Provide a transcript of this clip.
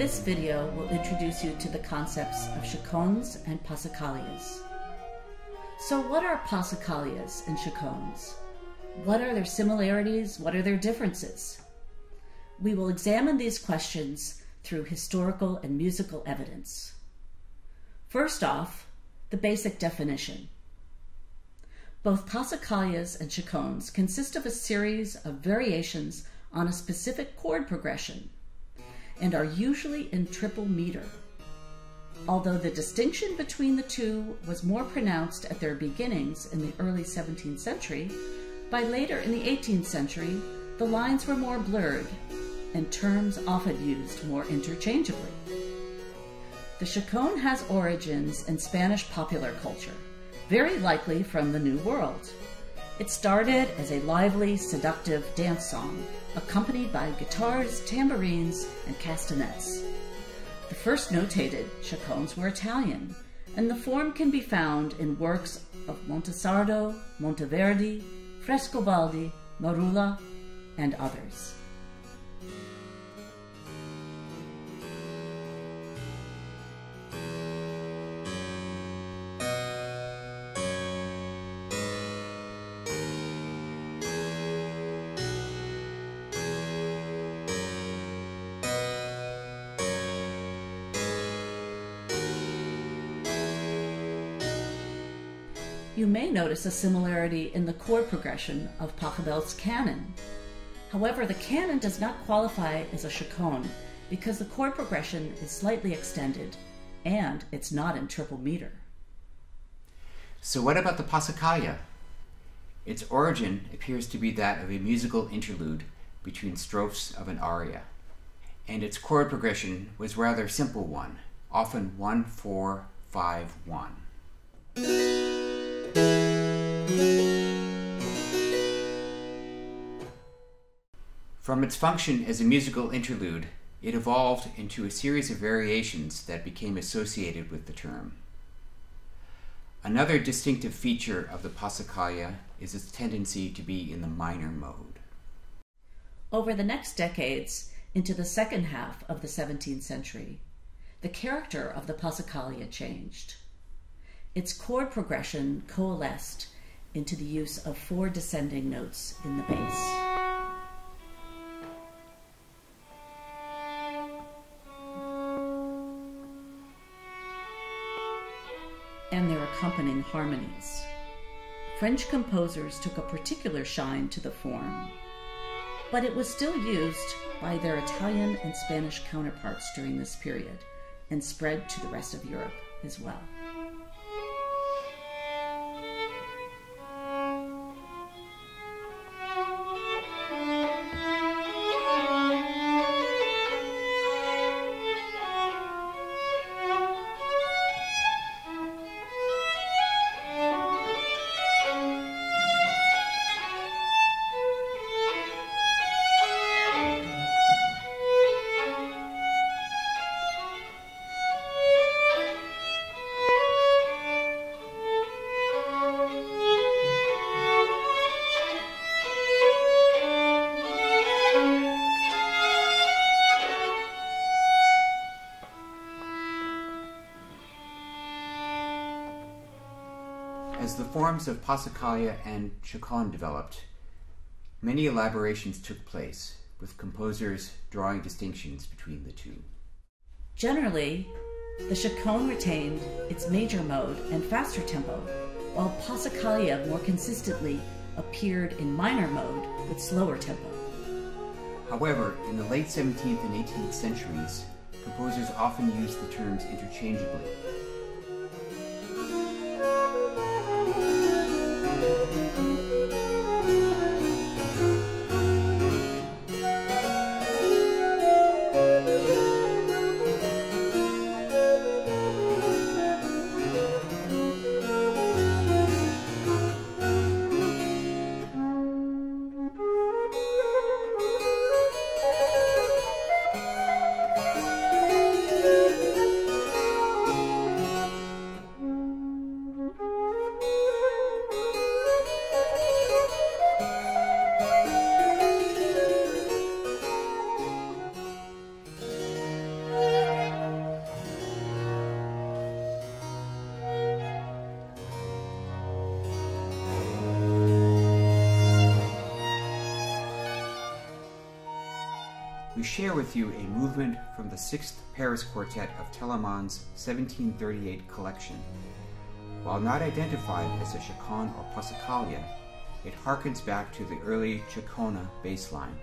This video will introduce you to the concepts of chaconnes and passacaglias. So what are passacaglias and chaconnes? What are their similarities? What are their differences? We will examine these questions through historical and musical evidence. First off, the basic definition. Both passacaglias and chaconnes consist of a series of variations on a specific chord progression and are usually in triple meter. Although the distinction between the two was more pronounced at their beginnings in the early 17th century, by later in the 18th century, the lines were more blurred and terms often used more interchangeably. The chaconne has origins in Spanish popular culture, very likely from the New World. It started as a lively, seductive dance song accompanied by guitars, tambourines, and castanets. The first notated chaconnes were Italian, and the form can be found in works of Montesardo, Monteverdi, Frescobaldi, Merula, and others. You may notice a similarity in the chord progression of Pachelbel's canon. However, the canon does not qualify as a chaconne because the chord progression is slightly extended and it's not in triple meter. So what about the Passacaglia? Its origin appears to be that of a musical interlude between strophes of an aria, and its chord progression was rather simple one, often 1 4 5 1. From its function as a musical interlude, it evolved into a series of variations that became associated with the term. Another distinctive feature of the Passacaglia is its tendency to be in the minor mode. Over the next decades, into the second half of the 17th century, the character of the Passacaglia changed. Its chord progression coalesced into the use of four descending notes in the bass. And their accompanying harmonies. French composers took a particular shine to the form, but it was still used by their Italian and Spanish counterparts during this period and spread to the rest of Europe as well. As the forms of Passacaglia and chaconne developed, many elaborations took place, with composers drawing distinctions between the two. Generally, the chaconne retained its major mode and faster tempo, while Passacaglia more consistently appeared in minor mode with slower tempo. However, in the late 17th and 18th centuries, composers often used the terms interchangeably, we share with you a movement from the Sixth Paris Quartet of Telemann's 1738 collection. While not identified as a chaconne or passacaglia, it harkens back to the early Chacona bass line.